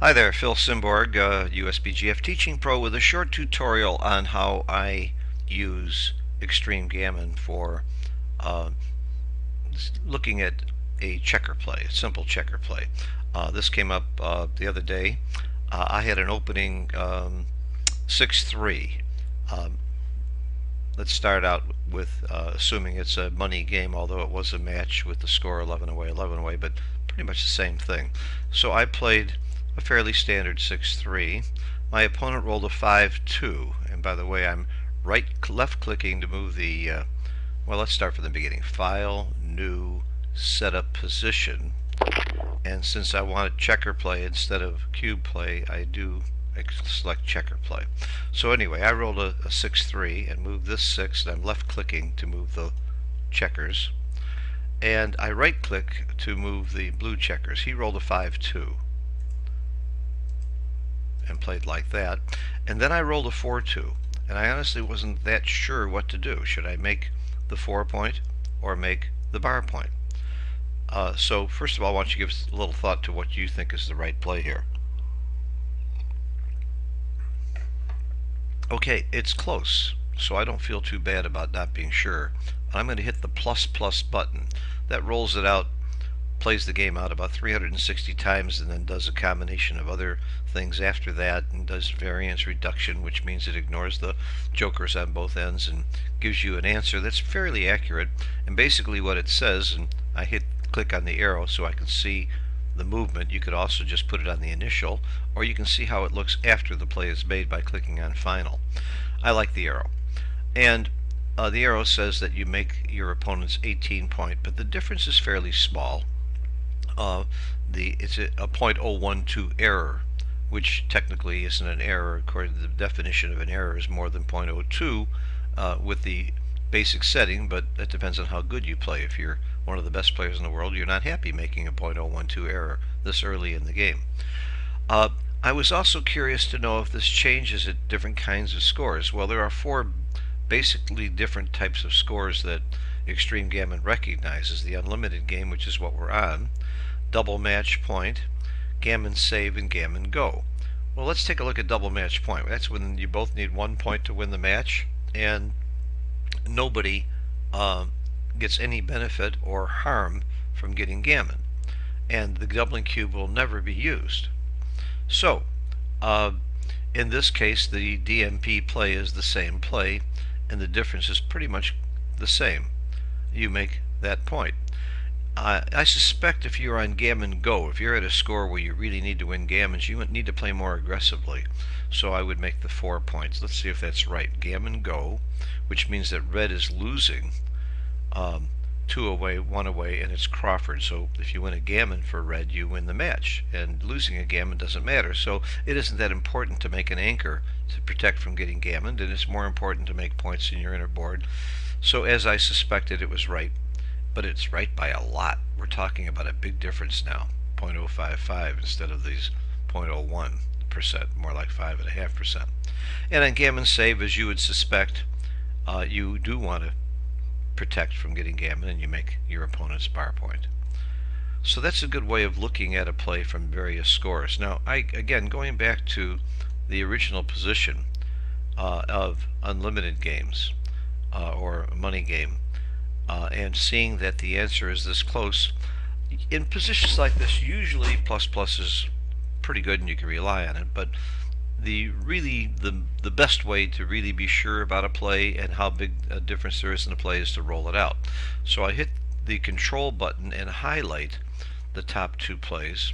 Hi there, Phil Simborg, uh, USBGF Teaching Pro with a short tutorial on how I use Extreme Gammon for uh, looking at a checker play, a simple checker play. Uh, this came up uh, the other day. Uh, I had an opening 6-3. Um, um, let's start out with uh, assuming it's a money game, although it was a match with the score 11 away, 11 away, but pretty much the same thing. So I played a fairly standard 6-3. My opponent rolled a 5-2, and by the way, I'm right left clicking to move the, uh, well, let's start from the beginning. File, New, Setup Position, and since I want checker play instead of cube play, I do select checker play. So anyway, I rolled a, a 6-3 and moved this 6, and I'm left clicking to move the checkers. And I right click to move the blue checkers. He rolled a 5-2 and played like that. And then I rolled a 4-2. And I honestly wasn't that sure what to do. Should I make the 4 point or make the bar point? Uh, so first of all, I want you to give a little thought to what you think is the right play here. Okay, it's close, so I don't feel too bad about not being sure. I'm going to hit the plus plus button. That rolls it out plays the game out about 360 times and then does a combination of other things after that and does variance reduction which means it ignores the jokers on both ends and gives you an answer that's fairly accurate and basically what it says and I hit click on the arrow so I can see the movement. You could also just put it on the initial or you can see how it looks after the play is made by clicking on final. I like the arrow. And uh, the arrow says that you make your opponent's 18 point but the difference is fairly small uh, the it's a, a 0.012 error, which technically isn't an error according to the definition of an error is more than 0.02 uh, with the basic setting, but that depends on how good you play. If you're one of the best players in the world, you're not happy making a 0.012 error this early in the game. Uh, I was also curious to know if this changes at different kinds of scores. Well, there are four basically different types of scores that Extreme Gammon recognizes. The unlimited game, which is what we're on, double match point, gammon save, and gammon go. Well, let's take a look at double match point. That's when you both need one point to win the match, and nobody uh, gets any benefit or harm from getting gammon. And the doubling cube will never be used. So, uh, in this case, the DMP play is the same play, and the difference is pretty much the same. You make that point. I suspect if you're on Gammon Go, if you're at a score where you really need to win Gammons, you need to play more aggressively. So I would make the four points. Let's see if that's right. Gammon Go, which means that red is losing um, two away, one away, and it's Crawford. So if you win a gammon for red, you win the match. And losing a gammon doesn't matter. So it isn't that important to make an anchor to protect from getting gammoned, and it's more important to make points in your inner board. So as I suspected, it was right but it's right by a lot. We're talking about a big difference now, 0.055 instead of these 0.01 percent, more like 5.5 percent. And on gammon save, as you would suspect, uh, you do want to protect from getting gammon and you make your opponent's bar point. So that's a good way of looking at a play from various scores. Now, I again, going back to the original position uh, of unlimited games uh, or money game, uh, and seeing that the answer is this close, in positions like this, usually plus plus is pretty good and you can rely on it, but the really the the best way to really be sure about a play and how big a difference there is in a play is to roll it out. So I hit the control button and highlight the top two plays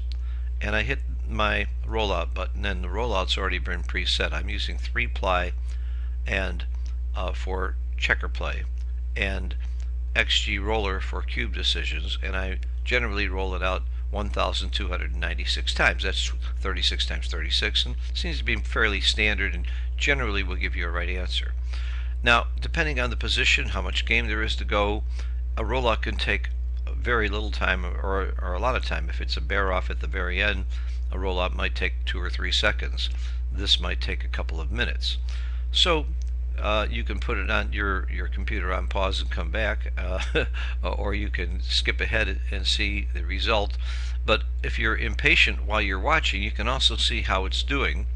and I hit my rollout button and the rollout's already been preset. I'm using three ply and uh, for checker play and XG roller for cube decisions, and I generally roll it out 1,296 times. That's 36 times 36, and seems to be fairly standard and generally will give you a right answer. Now, depending on the position, how much game there is to go, a rollout can take very little time or, or a lot of time. If it's a bear off at the very end, a rollout might take two or three seconds. This might take a couple of minutes. So uh, you can put it on your, your computer on pause and come back, uh, or you can skip ahead and see the result. But if you're impatient while you're watching, you can also see how it's doing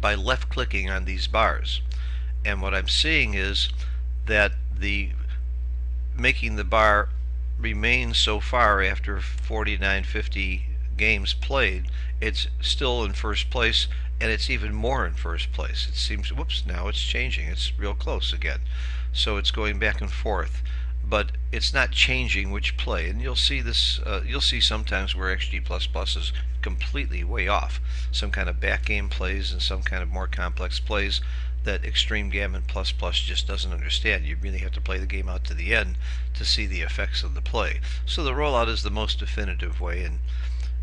by left clicking on these bars. And what I'm seeing is that the making the bar remain so far after 49 50 games played it's still in first place and it's even more in first place. It seems whoops now it's changing. It's real close again. So it's going back and forth but it's not changing which play. And you'll see this uh, you'll see sometimes where XG++ is completely way off. Some kind of back game plays and some kind of more complex plays that Extreme Gammon Plus Plus just doesn't understand. You really have to play the game out to the end to see the effects of the play. So the rollout is the most definitive way, and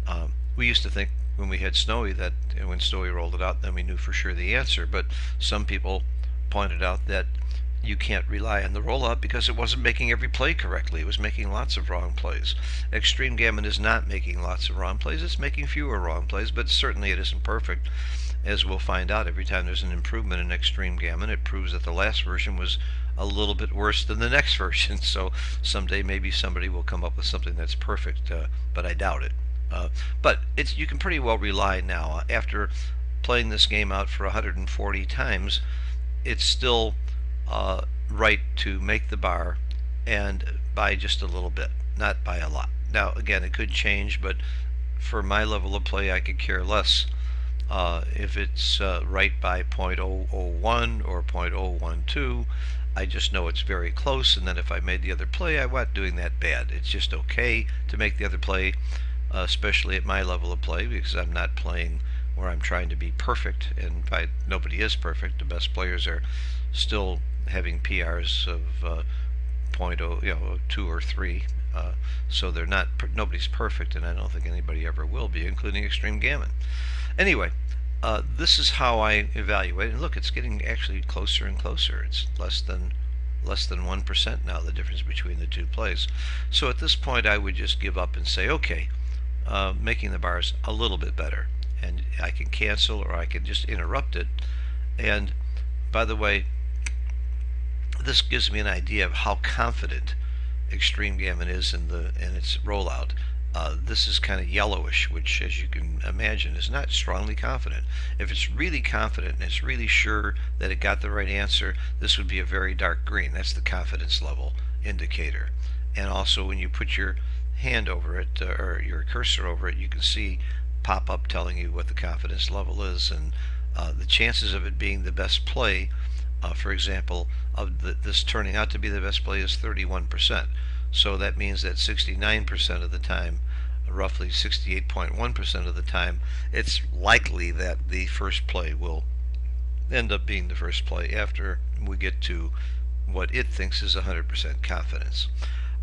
um, we used to think when we had Snowie that when Snowie rolled it out, then we knew for sure the answer. But some people pointed out that you can't rely on the rollout because it wasn't making every play correctly. It was making lots of wrong plays. Extreme Gammon is not making lots of wrong plays. It's making fewer wrong plays, but certainly it isn't perfect as we'll find out every time there's an improvement in Extreme Gammon, it proves that the last version was a little bit worse than the next version. So someday maybe somebody will come up with something that's perfect, uh, but I doubt it. Uh, but it's you can pretty well rely now uh, after playing this game out for 140 times. It's still uh, right to make the bar and by just a little bit, not by a lot. Now again, it could change, but for my level of play, I could care less uh, if it's uh, right by 0.001 or 0.012, I just know it's very close, and then if I made the other play, I wasn't doing that bad. It's just okay to make the other play, especially at my level of play, because I'm not playing where I'm trying to be perfect, and by, nobody is perfect. The best players are still having PRs of uh, 0.0, you know, 2 or 3. Uh, so they're not, nobody's perfect, and I don't think anybody ever will be, including Extreme Gammon. Anyway, uh, this is how I evaluate. And look, it's getting actually closer and closer. It's less than less than 1% now, the difference between the two plays. So at this point, I would just give up and say, okay, uh, making the bars a little bit better. And I can cancel or I can just interrupt it. And by the way, this gives me an idea of how confident Extreme Gammon is in the in its rollout. Uh, this is kind of yellowish, which, as you can imagine, is not strongly confident. If it's really confident and it's really sure that it got the right answer, this would be a very dark green. That's the confidence level indicator. And also, when you put your hand over it uh, or your cursor over it, you can see pop up telling you what the confidence level is. And uh, the chances of it being the best play, uh, for example, of the, this turning out to be the best play is 31%. So that means that 69% of the time, roughly 68.1% of the time, it's likely that the first play will end up being the first play after we get to what it thinks is 100% confidence.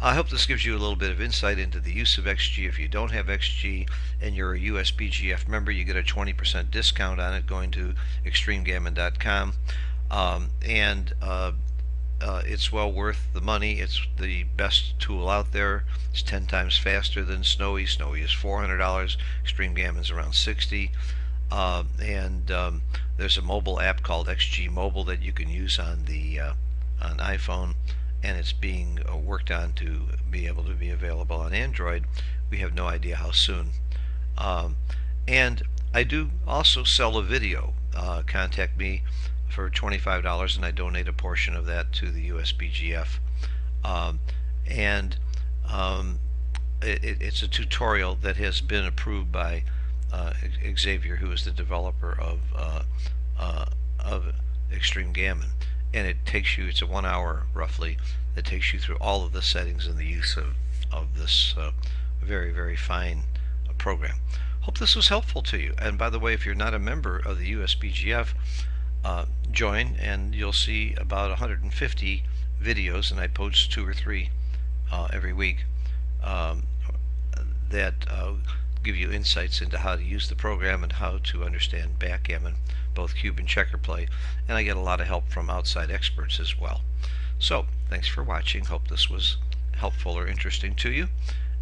I hope this gives you a little bit of insight into the use of XG. If you don't have XG and you're a USBGF member, you get a 20% discount on it going to extremegammon.com. Um, and uh, uh, it's well worth the money. It's the best tool out there. It's 10 times faster than Snowie. Snowie is $400. Extreme Gammon's around 60 uh, and um, there's a mobile app called XG Mobile that you can use on the uh, on iPhone and it's being uh, worked on to be able to be available on Android. We have no idea how soon. Um, and I do also sell a video. Uh, contact me for $25 and I donate a portion of that to the USBGF. Um, and um, it, it's a tutorial that has been approved by uh, Xavier, who is the developer of uh, uh, of Extreme Gammon, and it takes you. It's a one hour roughly that takes you through all of the settings and the use of of this uh, very very fine program. Hope this was helpful to you. And by the way, if you're not a member of the USBGF, uh, join and you'll see about 150 videos and I post two or three uh, every week um, that uh, give you insights into how to use the program and how to understand backgammon both cube and checker play and I get a lot of help from outside experts as well so thanks for watching hope this was helpful or interesting to you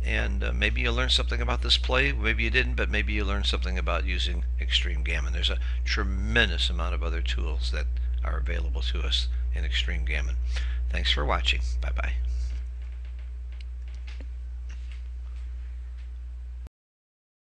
and uh, maybe you learned something about this play maybe you didn't but maybe you learned something about using extreme gammon there's a tremendous amount of other tools that are available to us in Extreme Gammon. Thanks for watching. Bye bye.